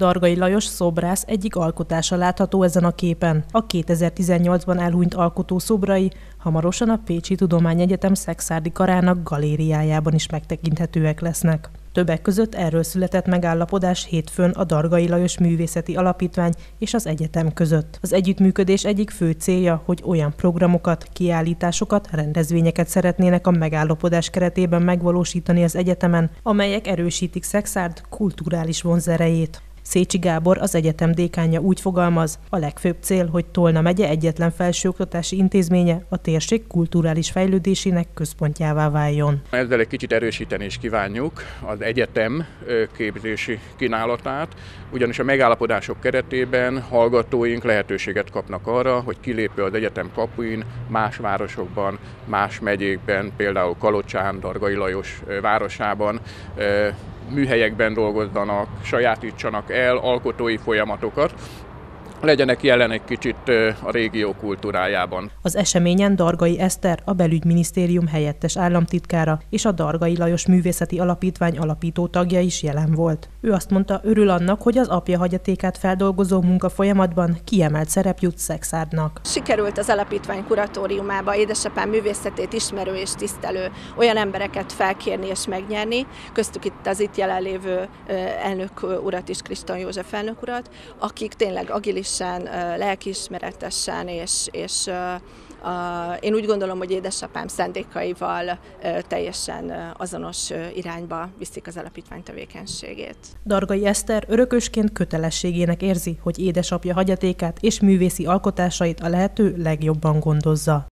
Dargai Lajos szobrász egyik alkotása látható ezen a képen. A 2018-ban elhunyt alkotó szobrai hamarosan a Pécsi Tudományegyetem Szexárdi Karának galériájában is megtekinthetőek lesznek. Többek között erről született megállapodás hétfőn a Dargai Lajos Művészeti Alapítvány és az egyetem között. Az együttműködés egyik fő célja, hogy olyan programokat, kiállításokat, rendezvényeket szeretnének a megállapodás keretében megvalósítani az egyetemen, amelyek erősítik Szexárd kulturális vonzerejét. Szécsi Gábor, az egyetem dékánja úgy fogalmaz, a legfőbb cél, hogy Tolna megye egyetlen felsőoktatási intézménye a térség kulturális fejlődésének központjává váljon. Ezzel egy kicsit erősíteni is kívánjuk az egyetem képzési kínálatát, ugyanis a megállapodások keretében hallgatóink lehetőséget kapnak arra, hogy kilépő az egyetem kapuin más városokban, más megyékben, például Kalocsán, Dargai Lajos városában műhelyekben dolgozzanak, sajátítsanak el alkotói folyamatokat, legyenek jelen egy kicsit a régió kultúrájában. Az eseményen Dargai Eszter, a belügyminisztérium helyettes államtitkára és a Dargai Lajos Művészeti Alapítvány alapító tagja is jelen volt. Ő azt mondta, örül annak, hogy az apja hagyatékát feldolgozó munka folyamatban kiemelt szerep jut Szexárdnak. Sikerült az alapítvány kuratóriumába édesapám művészetét ismerő és tisztelő olyan embereket felkérni és megnyerni, köztük itt az itt jelenlévő elnök urat is, Kriston József elnök urat, akik tényleg agilis lelkesen, lelkiismeretesen, és, és én úgy gondolom, hogy édesapám szendékaival teljesen azonos irányba viszik az alapítvány tevékenységét. Dargai Eszter örökösként kötelességének érzi, hogy édesapja hagyatékát és művészi alkotásait a lehető legjobban gondozza.